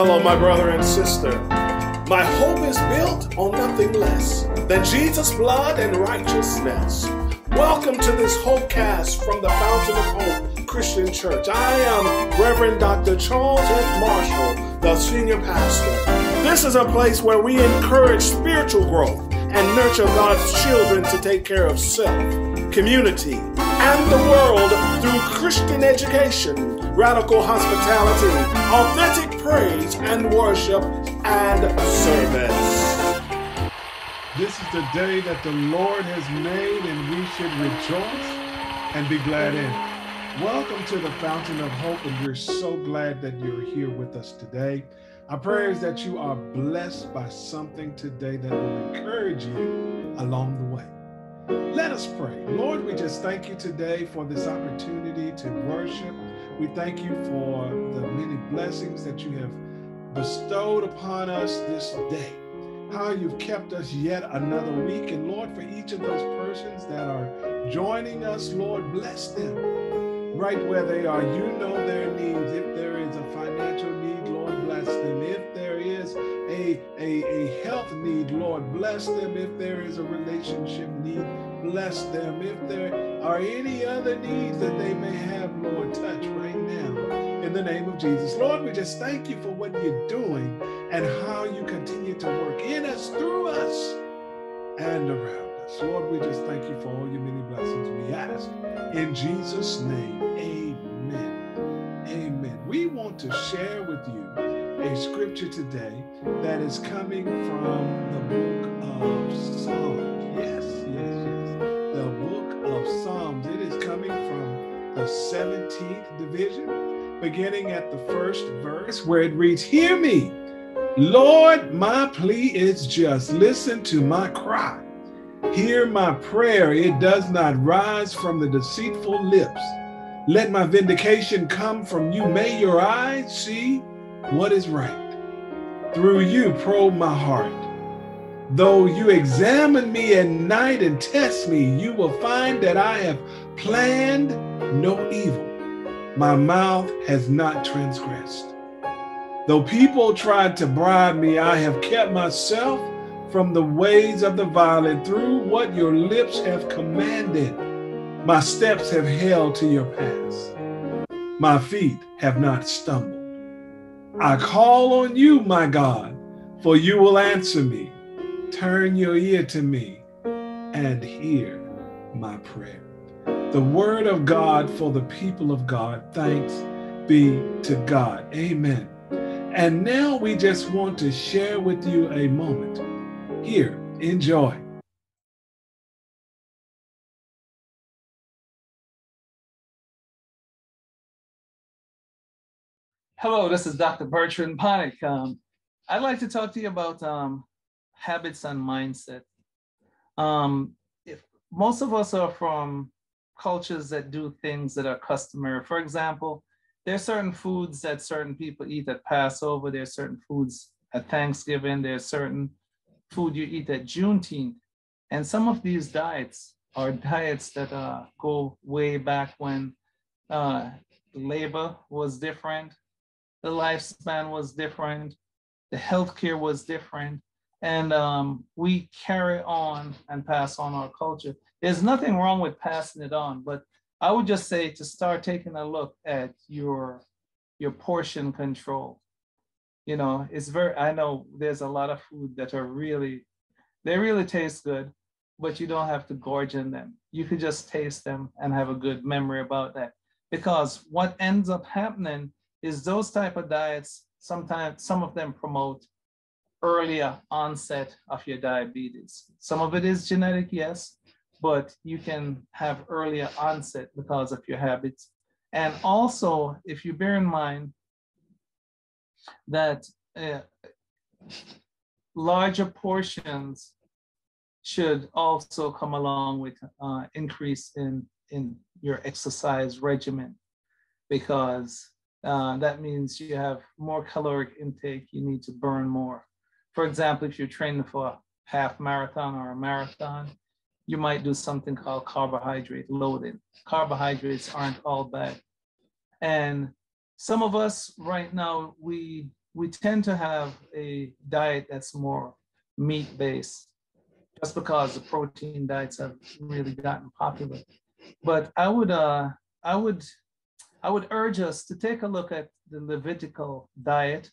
Hello, my brother and sister. My hope is built on nothing less than Jesus' blood and righteousness. Welcome to this Hopecast from the Fountain of Hope Christian Church. I am Reverend Dr. Charles F. Marshall, the senior pastor. This is a place where we encourage spiritual growth and nurture God's children to take care of self, community, and the world through Christian education, radical hospitality, authentic praise and worship, and service. This is the day that the Lord has made, and we should rejoice and be glad in. Welcome to the Fountain of Hope, and we're so glad that you're here with us today. Our prayer is that you are blessed by something today that will encourage you along the way. Let us pray. Lord, we just thank you today for this opportunity to worship. We thank you for the many blessings that you have bestowed upon us this day. How you've kept us yet another week. And Lord, for each of those persons that are joining us, Lord, bless them right where they are. You know their needs. If there is a financial need, Lord, bless them. If there a, a, health need, Lord, bless them. If there is a relationship need, bless them. If there are any other needs that they may have, Lord, touch right now in the name of Jesus. Lord, we just thank you for what you're doing and how you continue to work in us, through us, and around us. Lord, we just thank you for all your many blessings we ask. In Jesus' name, amen. Amen. We want to share with you a scripture today that is coming from the book of Psalms. Yes, yes, yes. The book of Psalms. It is coming from the 17th division, beginning at the first verse, where it reads, Hear me, Lord, my plea is just. Listen to my cry. Hear my prayer. It does not rise from the deceitful lips. Let my vindication come from you. May your eyes see what is right. Through you, probe my heart. Though you examine me at night and test me, you will find that I have planned no evil. My mouth has not transgressed. Though people tried to bribe me, I have kept myself from the ways of the violent through what your lips have commanded. My steps have held to your paths. My feet have not stumbled. I call on you, my God, for you will answer me. Turn your ear to me and hear my prayer. The word of God for the people of God. Thanks be to God. Amen. And now we just want to share with you a moment. Here, enjoy. Hello, this is Dr. Bertrand Bonnick. Um, I'd like to talk to you about um, habits and mindset. Um, if most of us are from cultures that do things that are customary. For example, there's certain foods that certain people eat at Passover. There's certain foods at Thanksgiving. There's certain food you eat at Juneteenth. And some of these diets are diets that uh, go way back when uh, labor was different, the lifespan was different, the healthcare was different, and um, we carry on and pass on our culture. There's nothing wrong with passing it on, but I would just say to start taking a look at your your portion control. You know, it's very. I know there's a lot of food that are really, they really taste good, but you don't have to gorge in them. You could just taste them and have a good memory about that. Because what ends up happening is those type of diets. Sometimes some of them promote earlier onset of your diabetes. Some of it is genetic, yes, but you can have earlier onset because of your habits. And also, if you bear in mind that uh, larger portions should also come along with uh, increase in, in your exercise regimen because uh, that means you have more caloric intake, you need to burn more. For example, if you're training for a half marathon or a marathon, you might do something called carbohydrate loading. Carbohydrates aren't all bad. And some of us right now, we we tend to have a diet that's more meat based just because the protein diets have really gotten popular. But I would, uh, I would, I would urge us to take a look at the Levitical diet.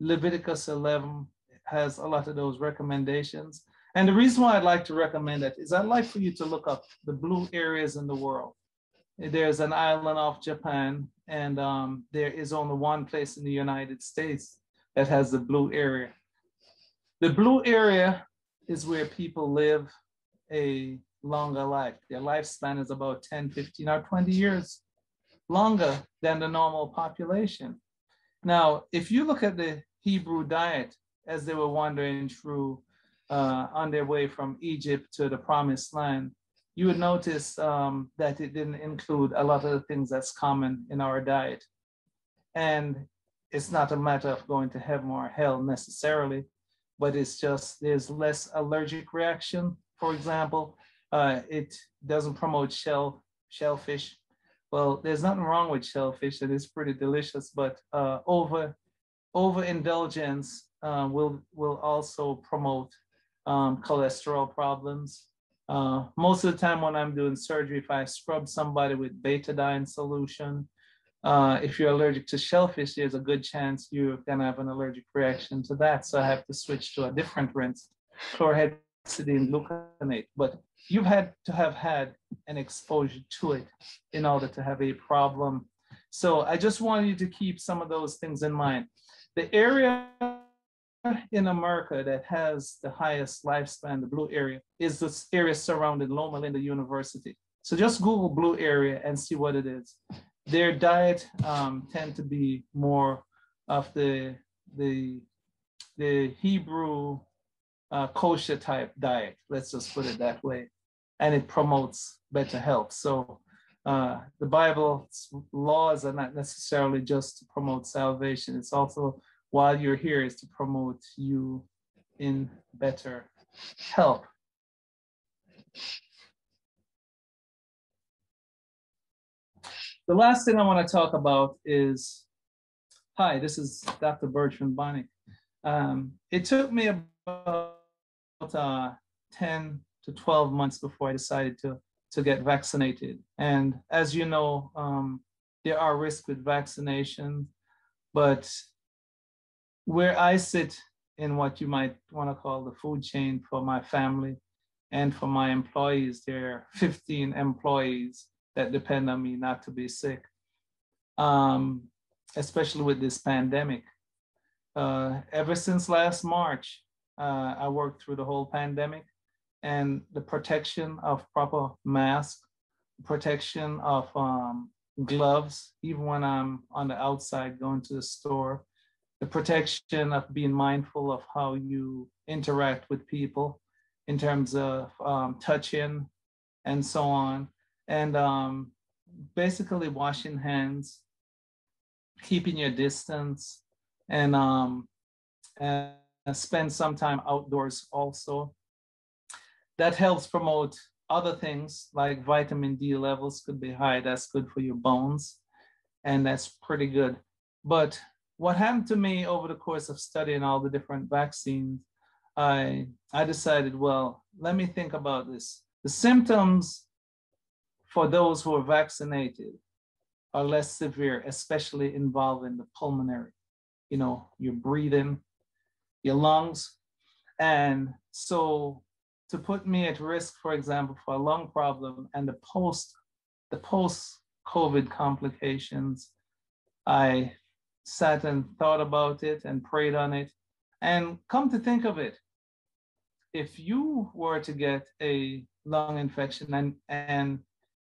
Leviticus 11 has a lot of those recommendations. And the reason why I'd like to recommend it is I'd like for you to look up the blue areas in the world. There's an island off Japan, and um, there is only one place in the United States that has the blue area. The blue area is where people live a longer life. Their lifespan is about 10, 15, or 20 years longer than the normal population. Now, if you look at the Hebrew diet as they were wandering through uh, on their way from Egypt to the promised land, you would notice um, that it didn't include a lot of the things that's common in our diet. And it's not a matter of going to heaven or hell necessarily, but it's just there's less allergic reaction. For example, uh, it doesn't promote shell shellfish. Well, there's nothing wrong with shellfish, and it's pretty delicious. But uh, over overindulgence uh, will will also promote um, cholesterol problems. Uh, most of the time when I'm doing surgery, if I scrub somebody with betadine solution, uh, if you're allergic to shellfish, there's a good chance you're gonna have an allergic reaction to that. So I have to switch to a different rinse, chlorhexidine gluconate. But you've had to have had an exposure to it in order to have a problem. So I just want you to keep some of those things in mind. The area in America that has the highest lifespan, the blue area, is this area surrounding Loma Linda University. So just Google blue area and see what it is their diet um, tend to be more of the the the Hebrew uh, kosher type diet. Let's just put it that way, and it promotes better health. So uh, the Bible's laws are not necessarily just to promote salvation. It's also while you're here is to promote you in better health. The last thing I want to talk about is, hi, this is Dr. Bertrand Bonnick. Um, it took me about uh, 10 to 12 months before I decided to, to get vaccinated. And as you know, um, there are risks with vaccination, but where I sit in what you might want to call the food chain for my family and for my employees, there are 15 employees that depend on me not to be sick, um, especially with this pandemic. Uh, ever since last March, uh, I worked through the whole pandemic and the protection of proper mask, protection of um, gloves, even when I'm on the outside going to the store, the protection of being mindful of how you interact with people in terms of um, touching and so on. And um, basically washing hands, keeping your distance, and um, and spend some time outdoors also. That helps promote other things like vitamin D levels could be high. That's good for your bones, and that's pretty good. But what happened to me over the course of studying all the different vaccines, I I decided, well, let me think about this. The symptoms for those who are vaccinated are less severe, especially involving the pulmonary, you know, your breathing, your lungs. And so to put me at risk, for example, for a lung problem and the post, the post-COVID complications, I sat and thought about it and prayed on it. And come to think of it, if you were to get a lung infection and, and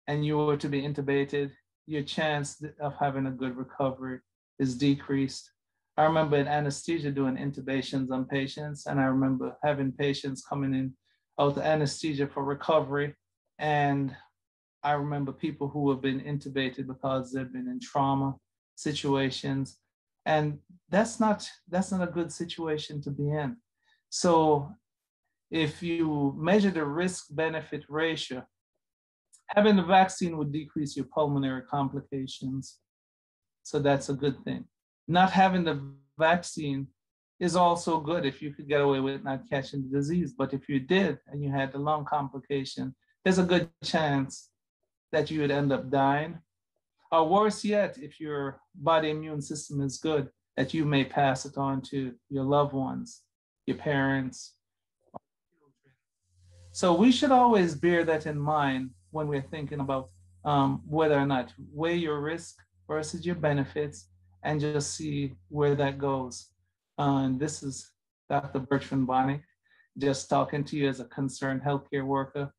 and you were to be intubated, your chance of having a good recovery is decreased. I remember in anesthesia doing intubations on patients, and I remember having patients coming in out of anesthesia for recovery. And I remember people who have been intubated because they've been in trauma situations. And that's not that's not a good situation to be in. So if you measure the risk benefit ratio, having the vaccine would decrease your pulmonary complications. So that's a good thing. Not having the vaccine is also good if you could get away with not catching the disease. But if you did and you had the lung complication, there's a good chance that you would end up dying. Or worse yet, if your body immune system is good, that you may pass it on to your loved ones, your parents. So we should always bear that in mind when we're thinking about um, whether or not weigh your risk versus your benefits and just see where that goes. Uh, and this is Dr. Bertrand Bonnick, just talking to you as a concerned healthcare worker.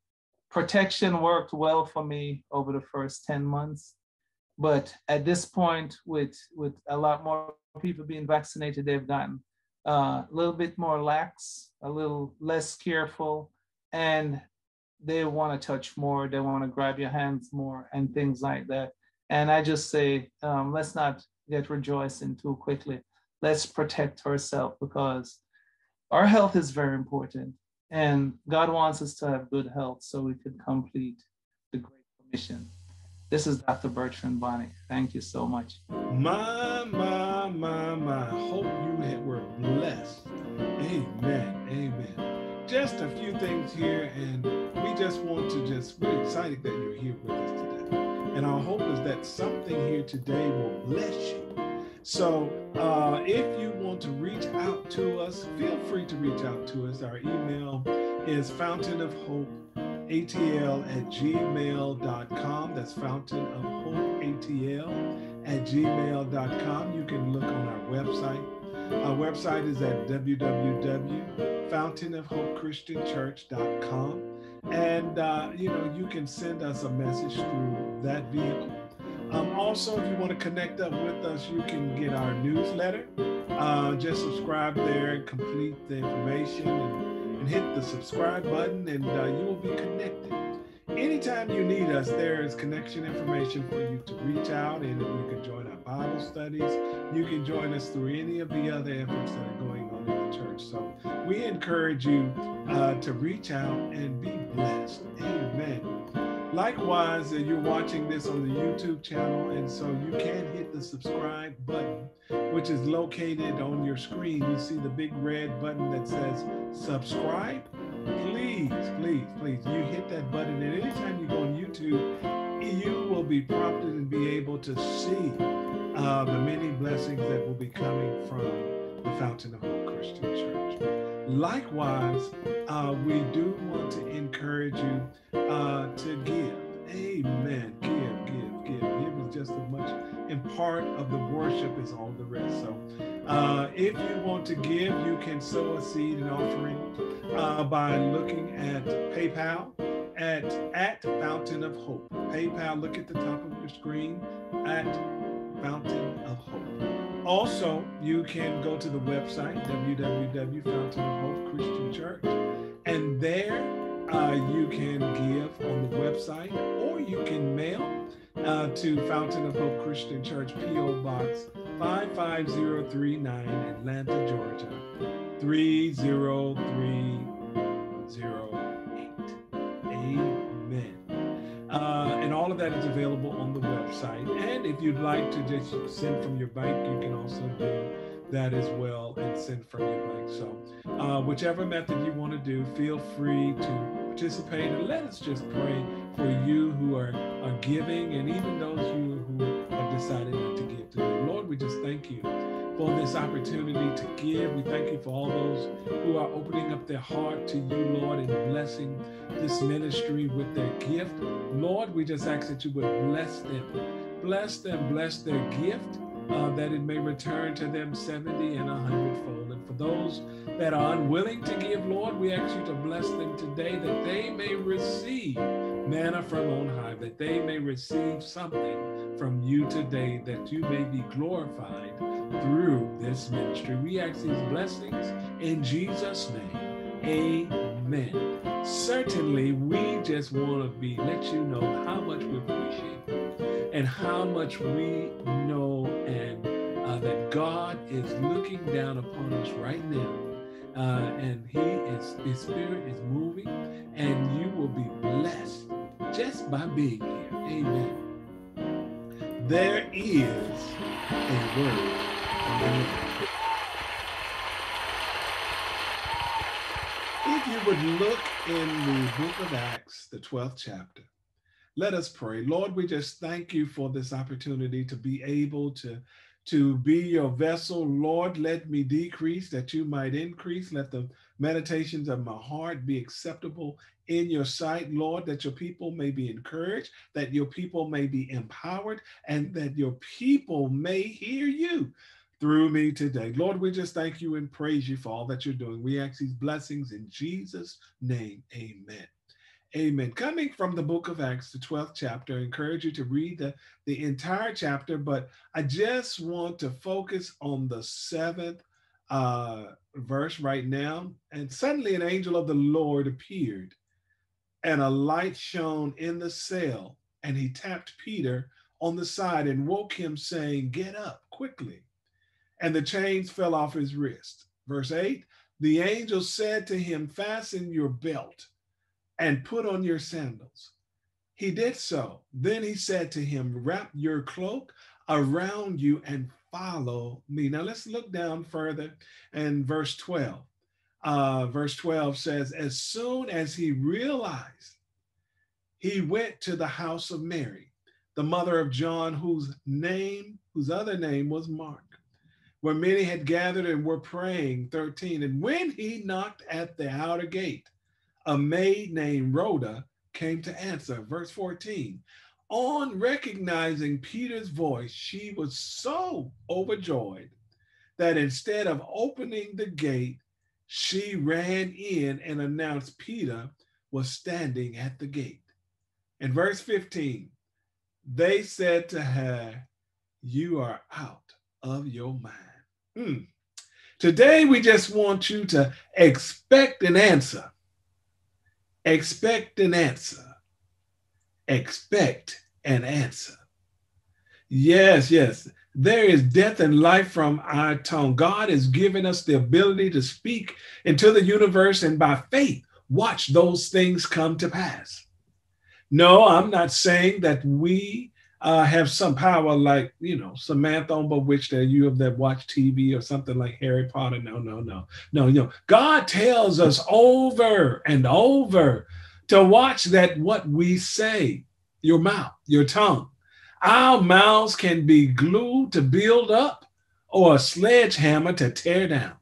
Protection worked well for me over the first 10 months. But at this point, with, with a lot more people being vaccinated, they've gotten uh, a little bit more lax, a little less careful, and they want to touch more, they want to grab your hands more, and things like that. And I just say, um, let's not get rejoicing too quickly. Let's protect ourselves because our health is very important. And God wants us to have good health so we can complete the Great Commission. This is Dr. Bertrand Bonnick. Thank you so much. My, my, my, my. Hope you were blessed. Amen. Amen. Just a few things here, and we just want to just, we're excited that you're here with us today. And our hope is that something here today will bless you. So uh, if you want to reach out to us, feel free to reach out to us. Our email is fountain of hope atl at gmail.com. That's fountain of hope atl at gmail.com. You can look on our website. Our website is at www.fountainofhopechristianchurch.com. And, uh, you know, you can send us a message through that vehicle. Um, also, if you want to connect up with us, you can get our newsletter. Uh, just subscribe there and complete the information and, and hit the subscribe button, and uh, you will be connected. Anytime you need us, there is connection information for you to reach out, and you can join our Bible studies. You can join us through any of the other efforts that are going on in the church. So we encourage you uh, to reach out and be blessed. Amen. Likewise, uh, you're watching this on the YouTube channel, and so you can hit the subscribe button, which is located on your screen. You see the big red button that says subscribe. Please, please, please, you hit that button, and anytime you go on YouTube, you will be prompted and be able to see uh, the many blessings that will be coming from the Fountain of Hope Christian Church. Likewise, uh, we do want to encourage you uh, to give. Amen. Give, give, give. Give is just as much and part of the worship is all the rest. So uh, if you want to give, you can sow a seed and offering uh, by looking at PayPal at, at Fountain of Hope. PayPal, look at the top of your screen at Fountain of Hope. Also, you can go to the website, www.fountain of Hope Christian Church, and there uh, you can give on the website or you can mail uh, to Fountain of Hope Christian Church, P.O. Box 55039, Atlanta, Georgia 30308. Amen. Uh, and all of that is available on the website. And if you'd like to just send from your bank, you can also do that as well and send from your bank. So, uh, whichever method you want to do, feel free to participate and let us just pray for you who are, are giving and even those you who have decided not to give today. Lord, we just thank you for this opportunity to give. We thank you for all those who are opening up their heart to you, Lord, and blessing this ministry with their gift. Lord, we just ask that you would bless them. Bless them, bless their gift uh, that it may return to them 70 and a hundredfold. And for those that are unwilling to give, Lord, we ask you to bless them today that they may receive manna from on high, that they may receive something from you today, that you may be glorified through this ministry. We ask these blessings in Jesus' name. Amen. Certainly, we just want to be let you know how much we appreciate and how much we know and uh, that God is looking down upon us right now. Uh, and he is his spirit is moving and you will be blessed just by being here. Amen. There is a word If you would look in the book of Acts, the 12th chapter, let us pray. Lord, we just thank you for this opportunity to be able to to be your vessel. Lord, let me decrease that you might increase. Let the meditations of my heart be acceptable in your sight, Lord, that your people may be encouraged, that your people may be empowered, and that your people may hear you through me today. Lord, we just thank you and praise you for all that you're doing. We ask these blessings in Jesus' name. Amen. Amen. Coming from the book of Acts, the 12th chapter, I encourage you to read the, the entire chapter, but I just want to focus on the seventh uh, verse right now. And suddenly an angel of the Lord appeared, and a light shone in the cell, and he tapped Peter on the side and woke him, saying, Get up quickly and the chains fell off his wrist. Verse 8 The angel said to him, Fasten your belt and put on your sandals. He did so. Then he said to him, Wrap your cloak around you and follow me. Now let's look down further and verse 12. Uh, verse 12 says, As soon as he realized, he went to the house of Mary, the mother of John, whose name, whose other name was Mark where many had gathered and were praying. 13. And when he knocked at the outer gate, a maid named Rhoda came to answer. Verse 14. On recognizing Peter's voice, she was so overjoyed that instead of opening the gate, she ran in and announced Peter was standing at the gate. In verse 15, they said to her, You are out of your mind. Hmm. Today, we just want you to expect an answer. Expect an answer. Expect an answer. Yes, yes. There is death and life from our tongue. God has given us the ability to speak into the universe and by faith watch those things come to pass. No, I'm not saying that we uh, have some power like you know Samantha on Bewitched that you have that watch TV or something like Harry Potter. No, no, no, no, no. God tells us over and over to watch that what we say, your mouth, your tongue. Our mouths can be glued to build up or a sledgehammer to tear down.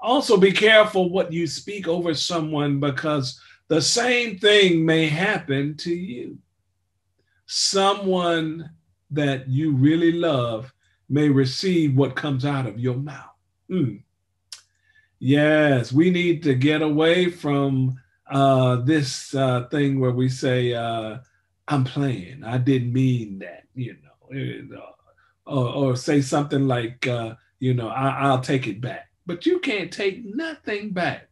Also, be careful what you speak over someone because the same thing may happen to you someone that you really love may receive what comes out of your mouth. Mm. Yes, we need to get away from uh, this uh, thing where we say, uh, I'm playing. I didn't mean that, you know, or, or say something like, uh, you know, I, I'll take it back. But you can't take nothing back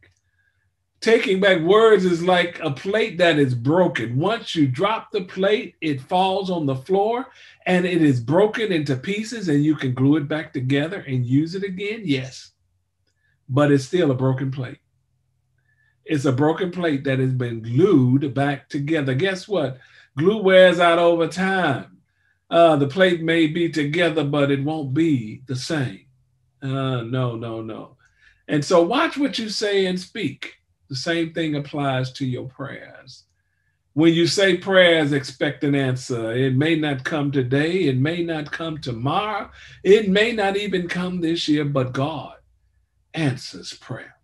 taking back words is like a plate that is broken. Once you drop the plate, it falls on the floor and it is broken into pieces, and you can glue it back together and use it again. Yes, but it's still a broken plate. It's a broken plate that has been glued back together. Guess what? Glue wears out over time. Uh, the plate may be together, but it won't be the same. Uh, no, no, no. And so watch what you say and speak the same thing applies to your prayers. When you say prayers, expect an answer. It may not come today, it may not come tomorrow, it may not even come this year, but God answers prayer.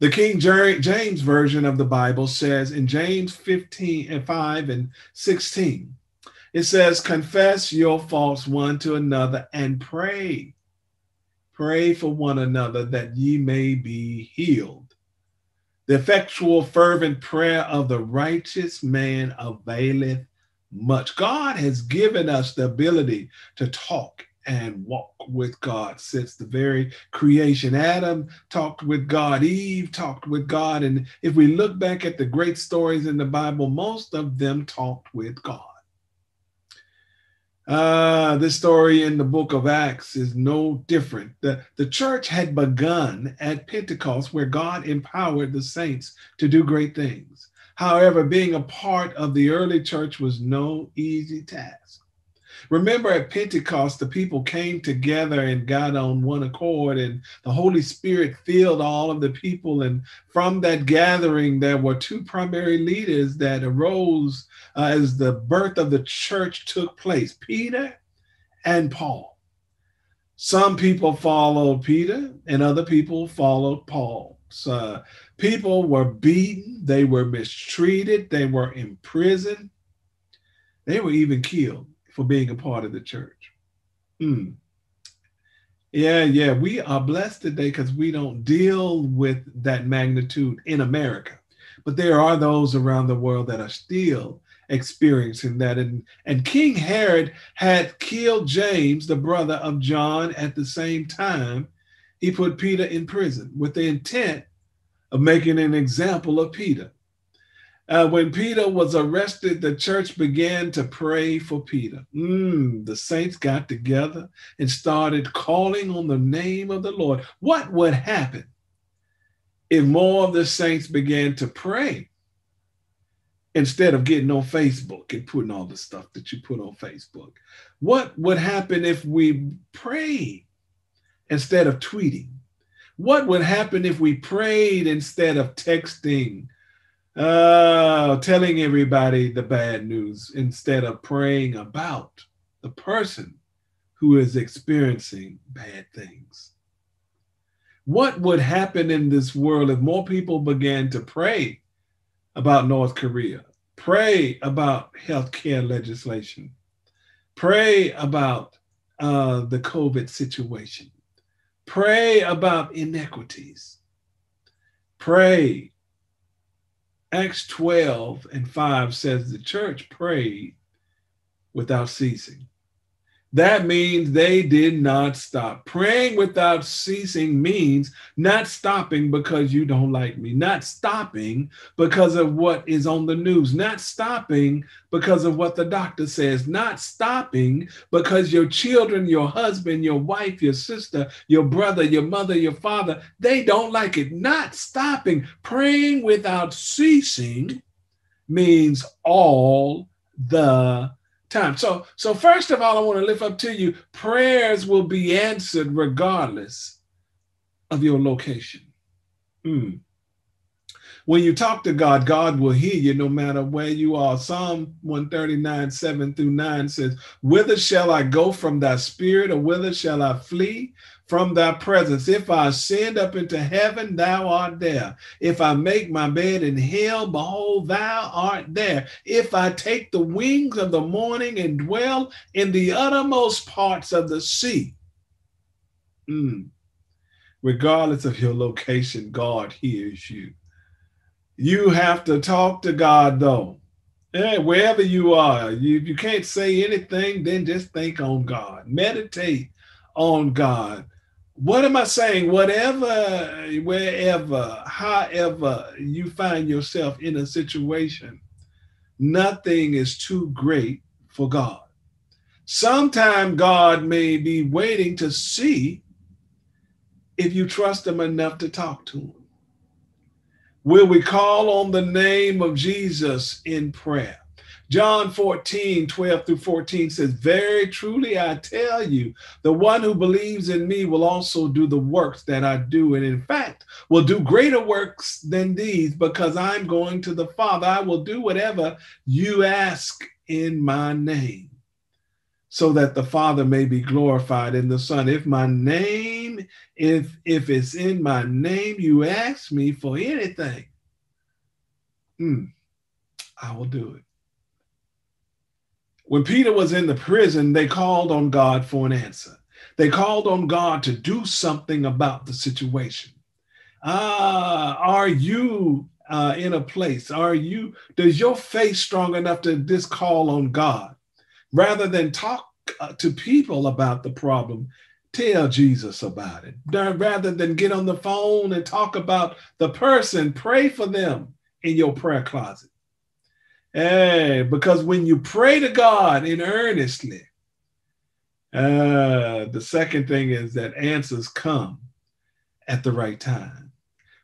The King James Version of the Bible says in James 15 and 5 and 16, it says, Confess your faults one to another and pray. Pray for one another that ye may be healed. The effectual, fervent prayer of the righteous man availeth much. God has given us the ability to talk and walk with God since the very creation. Adam talked with God, Eve talked with God. And if we look back at the great stories in the Bible, most of them talked with God. Uh, this story in the book of Acts is no different. The, the church had begun at Pentecost, where God empowered the saints to do great things. However, being a part of the early church was no easy task. Remember at Pentecost, the people came together and got on one accord, and the Holy Spirit filled all of the people. And from that gathering, there were two primary leaders that arose uh, as the birth of the church took place Peter and Paul. Some people followed Peter, and other people followed Paul. So people were beaten, they were mistreated, they were imprisoned, they were even killed for being a part of the church. Mm. Yeah, yeah, we are blessed today because we don't deal with that magnitude in America. But there are those around the world that are still experiencing that. And, and King Herod had killed James, the brother of John, at the same time. He put Peter in prison with the intent of making an example of Peter. Uh, when Peter was arrested, the church began to pray for Peter. Mm, the saints got together and started calling on the name of the Lord. What would happen if more of the saints began to pray instead of getting on Facebook and putting all the stuff that you put on Facebook? What would happen if we prayed instead of tweeting? What would happen if we prayed instead of texting? Uh, telling everybody the bad news instead of praying about the person who is experiencing bad things. What would happen in this world if more people began to pray about North Korea, pray about healthcare legislation, pray about uh, the COVID situation, pray about inequities, pray Acts 12 and 5 says the church prayed without ceasing. That means they did not stop. Praying without ceasing means not stopping because you don't like me, not stopping because of what is on the news, not stopping because of what the doctor says, not stopping because your children, your husband, your wife, your sister, your brother, your mother, your father, they don't like it. Not stopping. Praying without ceasing means all the time. So, so first of all, I want to lift up to you prayers will be answered regardless of your location. Mm. When you talk to God, God will hear you no matter where you are. Psalm 139, 7 through 9 says, Whither shall I go from thy spirit, or whither shall I flee? From thy presence. If I ascend up into heaven, thou art there. If I make my bed in hell, behold, thou art there. If I take the wings of the morning and dwell in the uttermost parts of the sea, mm, regardless of your location, God hears you. You have to talk to God though. Wherever you are, you, you can't say anything, then just think on God. Meditate on God what am I saying? Whatever, wherever, however you find yourself in a situation, nothing is too great for God. Sometime God may be waiting to see if you trust him enough to talk to him. Will we call on the name of Jesus in prayer? John 14, 12 through 14 says, Very truly I tell you, the one who believes in me will also do the works that I do. And in fact, will do greater works than these because I'm going to the Father. I will do whatever you ask in my name so that the Father may be glorified in the Son. If my name, if if it's in my name, you ask me for anything, hmm, I will do it. When Peter was in the prison, they called on God for an answer. They called on God to do something about the situation. Ah, are you uh, in a place? Are you, does your faith strong enough to just call on God rather than talk uh, to people about the problem? Tell Jesus about it. Rather than get on the phone and talk about the person, pray for them in your prayer closet. Hey, because when you pray to God in earnestly, uh, the second thing is that answers come at the right time.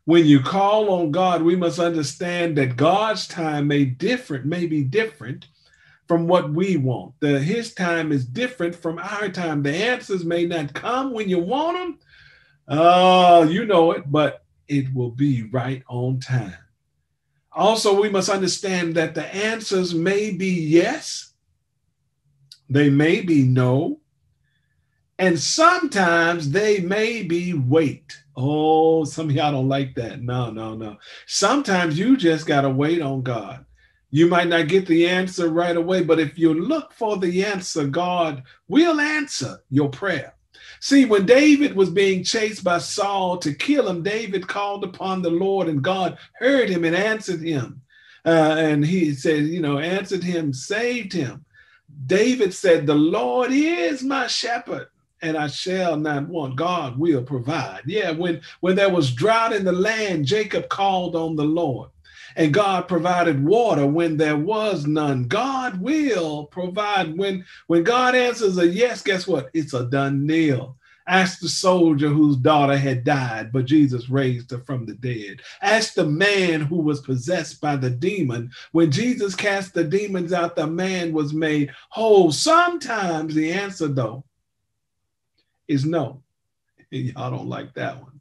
When you call on God, we must understand that God's time may different, may be different from what we want. The his time is different from our time. The answers may not come when you want them. Uh, you know it, but it will be right on time. Also, we must understand that the answers may be yes, they may be no, and sometimes they may be wait. Oh, some of y'all don't like that. No, no, no. Sometimes you just got to wait on God. You might not get the answer right away, but if you look for the answer, God will answer your prayer. See, when David was being chased by Saul to kill him, David called upon the Lord and God heard him and answered him. Uh, and he said, you know, answered him, saved him. David said, The Lord is my shepherd and I shall not want. God will provide. Yeah, when, when there was drought in the land, Jacob called on the Lord. And God provided water when there was none. God will provide. When, when God answers a yes, guess what? It's a done deal. Ask the soldier whose daughter had died, but Jesus raised her from the dead. Ask the man who was possessed by the demon. When Jesus cast the demons out, the man was made whole. Sometimes the answer, though, is no. Y'all don't like that one.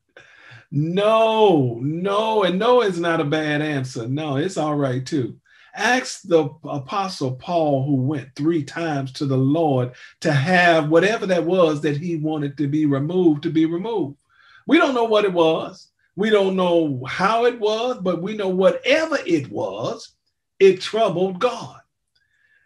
No, no, and no is not a bad answer. No, it's all right too. Ask the apostle Paul, who went three times to the Lord to have whatever that was that he wanted to be removed, to be removed. We don't know what it was. We don't know how it was, but we know whatever it was, it troubled God.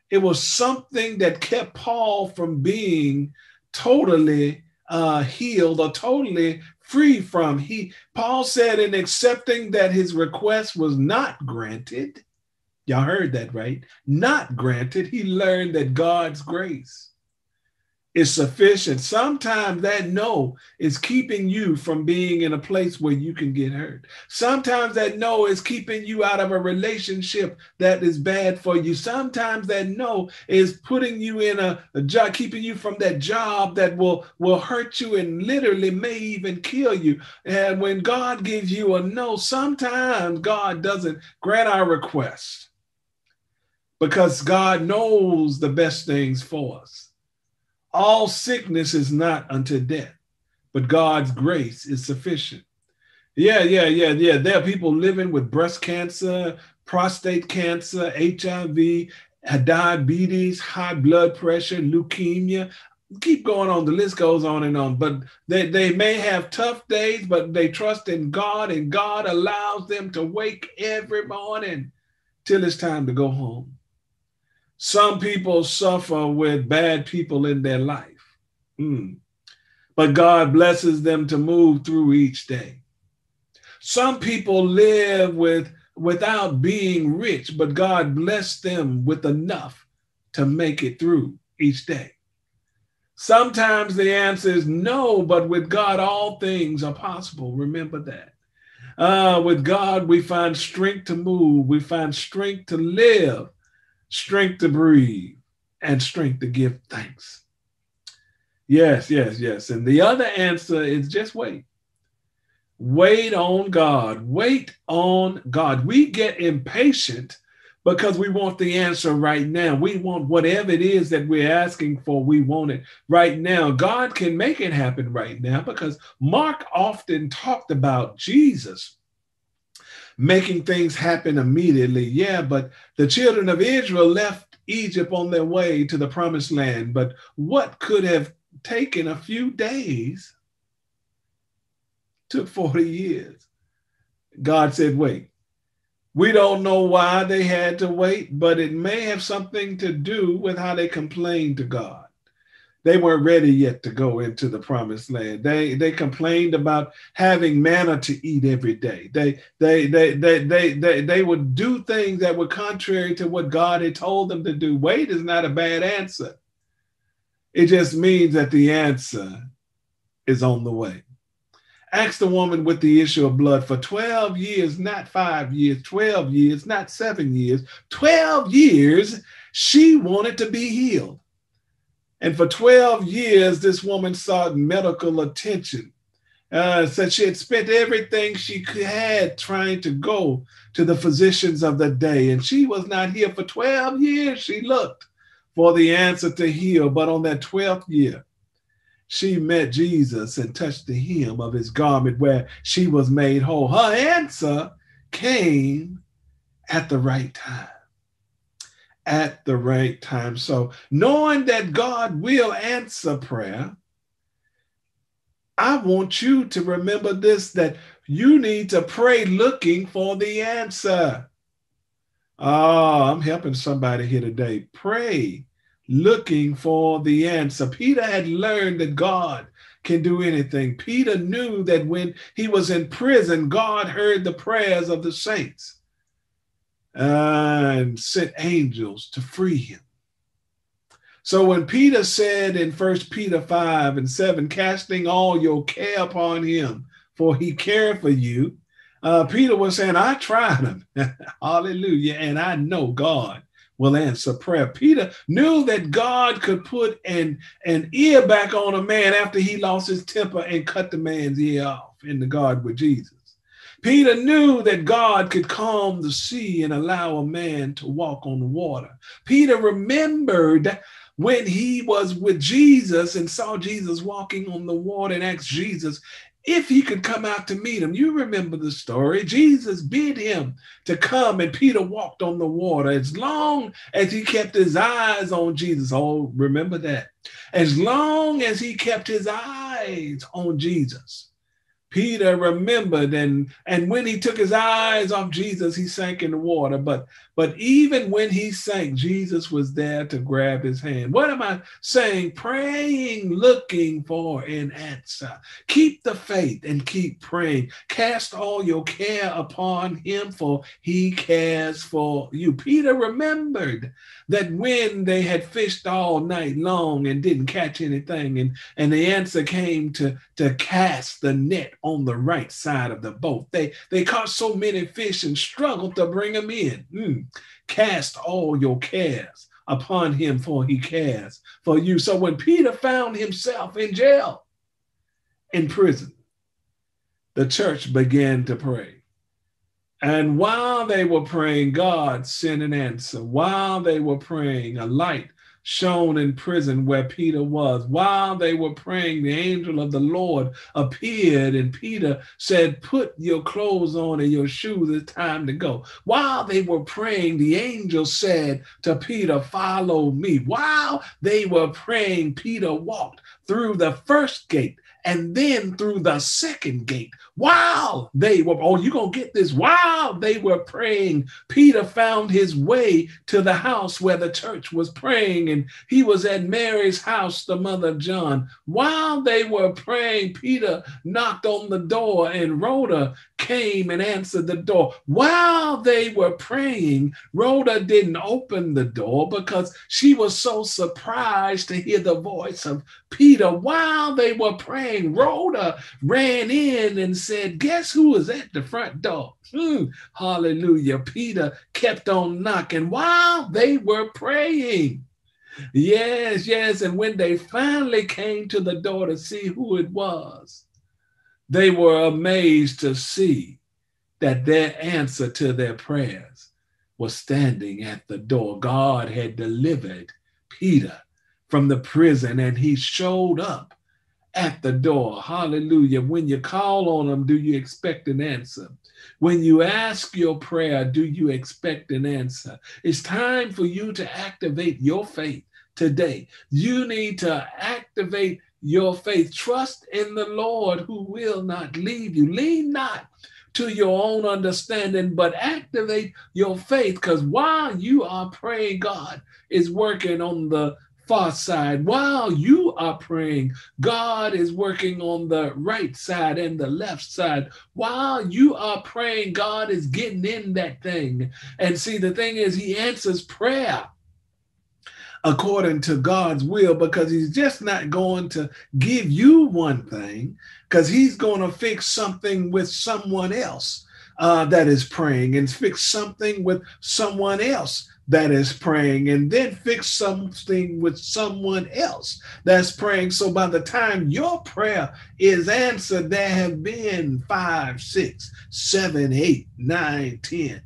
It was something that kept Paul from being totally uh, healed or totally free from. He Paul said in accepting that his request was not granted. Y'all heard that, right? Not granted. He learned that God's grace is sufficient. Sometimes that no is keeping you from being in a place where you can get hurt. Sometimes that no is keeping you out of a relationship that is bad for you. Sometimes that no is putting you in a, a job, keeping you from that job that will, will hurt you and literally may even kill you. And when God gives you a no, sometimes God doesn't grant our request because God knows the best things for us. All sickness is not unto death, but God's grace is sufficient. Yeah, yeah, yeah, yeah. There are people living with breast cancer, prostate cancer, HIV, diabetes, high blood pressure, leukemia. Keep going on. The list goes on and on. But they, they may have tough days, but they trust in God, and God allows them to wake every morning till it's time to go home. Some people suffer with bad people in their life, mm. but God blesses them to move through each day. Some people live with without being rich, but God bless them with enough to make it through each day. Sometimes the answer is no, but with God, all things are possible. Remember that. Uh, with God, we find strength to move, we find strength to live, strength to breathe, and strength to give thanks. Yes, yes, yes. And the other answer is just wait. Wait on God. Wait on God. We get impatient because we want the answer right now. We want whatever it is that we're asking for, we want it right now. God can make it happen right now because Mark often talked about Jesus making things happen immediately. Yeah, but the children of Israel left Egypt on their way to the promised land. But what could have taken a few days took 40 years. God said, wait. We don't know why they had to wait, but it may have something to do with how they complained to God they weren't ready yet to go into the promised land. They they complained about having manna to eat every day. They they they they they they, they would do things that were contrary to what God had told them to do. Wait is not a bad answer. It just means that the answer is on the way. Ask the woman with the issue of blood for 12 years, not five years, 12 years, not seven years, 12 years, she wanted to be healed. And for 12 years, this woman sought medical attention. Uh, said she had spent everything she had trying to go to the physicians of the day. And she was not here for 12 years. She looked for the answer to heal. But on that 12th year, she met Jesus and touched the hem of his garment where she was made whole. Her answer came at the right time. At the right time. So, knowing that God will answer prayer, I want you to remember this that you need to pray looking for the answer. Oh, I'm helping somebody here today. Pray looking for the answer. Peter had learned that God can do anything. Peter knew that when he was in prison, God heard the prayers of the saints and sent angels to free him. So when Peter said in First Peter 5 and 7, casting all your care upon him, for he cared for you, uh, Peter was saying, I tried him. Hallelujah. And I know God will answer prayer. Peter knew that God could put an, an ear back on a man after he lost his temper and cut the man's ear off in the garden with Jesus. Peter knew that God could calm the sea and allow a man to walk on the water. Peter remembered when he was with Jesus and saw Jesus walking on the water and asked Jesus if he could come out to meet him. You remember the story. Jesus bid him to come, and Peter walked on the water as long as he kept his eyes on Jesus. Oh, remember that. As long as he kept his eyes on Jesus, Peter remembered, and, and when he took his eyes off Jesus, he sank in the water. But but even when he sank, Jesus was there to grab his hand. What am I saying? Praying, looking for an answer. Keep the faith and keep praying. Cast all your care upon him, for he cares for you. Peter remembered that when they had fished all night long and didn't catch anything, and, and the answer came to, to cast the net on the right side of the boat. They, they caught so many fish and struggled to bring them in. Mm. Cast all your cares upon him, for he cares for you. So when Peter found himself in jail, in prison, the church began to pray. And while they were praying, God sent an answer. While they were praying, a light shone in prison where Peter was. While they were praying, the angel of the Lord appeared, and Peter said, Put your clothes on and your shoes, it's time to go. While they were praying, the angel said to Peter, Follow me. While they were praying, Peter walked through the first gate and then through the second gate while they were, oh, you're going to get this, while they were praying, Peter found his way to the house where the church was praying, and he was at Mary's house, the mother of John. While they were praying, Peter knocked on the door, and Rhoda came and answered the door. While they were praying, Rhoda didn't open the door because she was so surprised to hear the voice of Peter. While they were praying, Rhoda ran in and said, Guess who was at the front door? Hmm, hallelujah. Peter kept on knocking while they were praying. Yes, yes. And when they finally came to the door to see who it was, they were amazed to see that their answer to their prayers was standing at the door. God had delivered Peter from the prison and he showed up at the door. Hallelujah. When you call on him, do you expect an answer? When you ask your prayer, do you expect an answer? It's time for you to activate your faith today. You need to activate your faith. Trust in the Lord who will not leave you. Lean not to your own understanding, but activate your faith because while you are praying, God is working on the far side. While you are praying, God is working on the right side and the left side. While you are praying, God is getting in that thing. And see, the thing is, He answers prayer according to God's will because He's just not going to give you one thing because He's going to fix something with someone else. Uh, that is praying and fix something with someone else that is praying and then fix something with someone else that's praying. So by the time your prayer is answered, there have been five, six, seven, eight, nine, ten,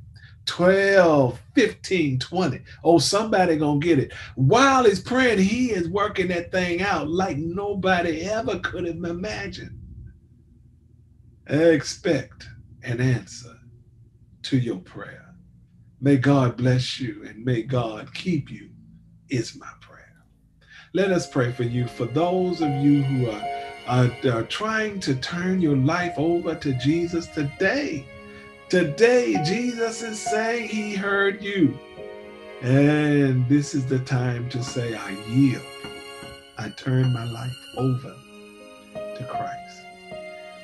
12, 15, 20. Oh, somebody gonna get it. While he's praying, he is working that thing out like nobody ever could have imagined. Expect an answer to your prayer. May God bless you and may God keep you, is my prayer. Let us pray for you. For those of you who are, are, are trying to turn your life over to Jesus today, Today, Jesus is saying he heard you. And this is the time to say, I yield. I turn my life over to Christ.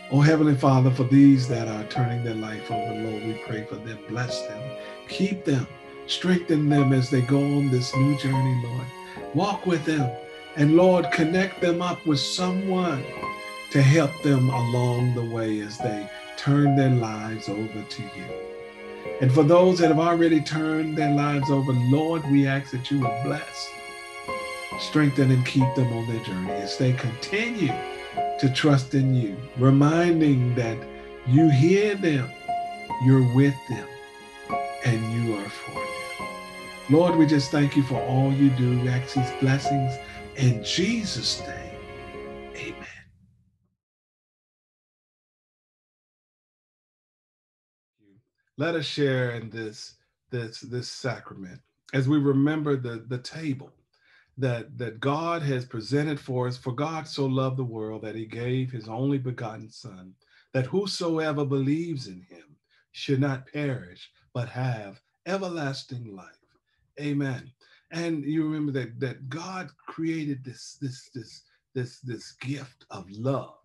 Oh, Heavenly Father, for these that are turning their life over, Lord, we pray for them. Bless them. Keep them. Strengthen them as they go on this new journey, Lord. Walk with them. And Lord, connect them up with someone to help them along the way as they turn their lives over to you. And for those that have already turned their lives over, Lord, we ask that you would bless, strengthen, and keep them on their journey as they continue to trust in you, reminding that you hear them, you're with them, and you are for them. Lord, we just thank you for all you do. We ask these blessings in Jesus' name. Amen. Let us share in this this this sacrament as we remember the the table that that God has presented for us for God so loved the world that he gave his only begotten son that whosoever believes in him should not perish but have everlasting life amen and you remember that that God created this this this this this gift of love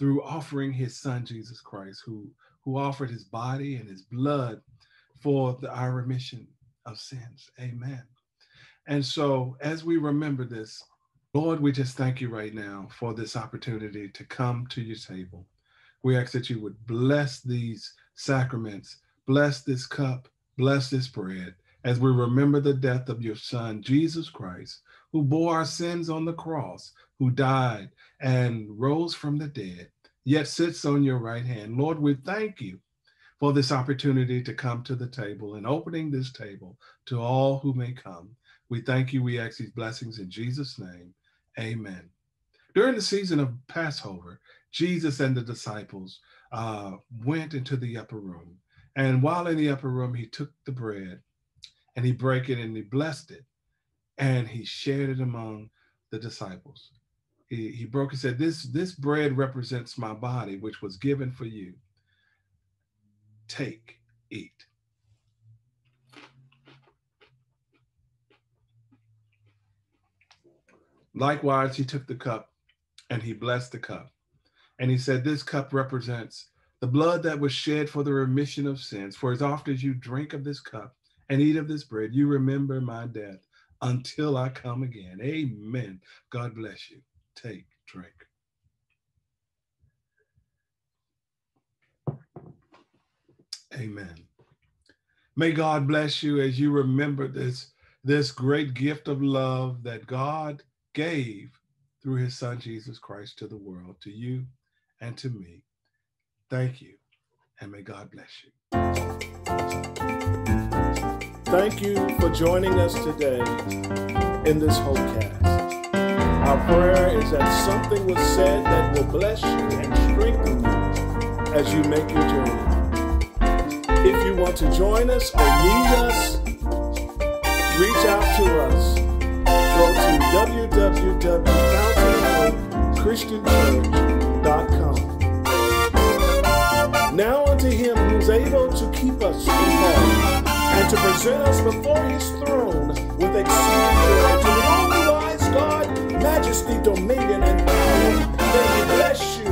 through offering his son Jesus Christ who who offered his body and his blood for the, our remission of sins. Amen. And so, as we remember this, Lord, we just thank you right now for this opportunity to come to your table. We ask that you would bless these sacraments, bless this cup, bless this bread, as we remember the death of your Son, Jesus Christ, who bore our sins on the cross, who died and rose from the dead yet sits on your right hand. Lord, we thank you for this opportunity to come to the table and opening this table to all who may come. We thank you. We ask these blessings in Jesus' name. Amen. During the season of Passover, Jesus and the disciples uh, went into the upper room. And while in the upper room, he took the bread and he broke it and he blessed it and he shared it among the disciples he, he broke and said, this, this bread represents my body, which was given for you. Take, eat. Likewise, he took the cup and he blessed the cup. And he said, This cup represents the blood that was shed for the remission of sins. For as often as you drink of this cup and eat of this bread, you remember my death until I come again. Amen. God bless you take, drink. Amen. May God bless you as you remember this, this great gift of love that God gave through his son Jesus Christ to the world, to you and to me. Thank you, and may God bless you. Thank you for joining us today in this cast. Our prayer is that something was said that will bless you and strengthen you as you make your journey. If you want to join us or need us, reach out to us. Go to www.fountainofchristianchurch.com. Now unto him who's able to keep us from falling and to present us before his throne with exceeding joy. To the only wise God, majesty, dominion, and power, may He bless you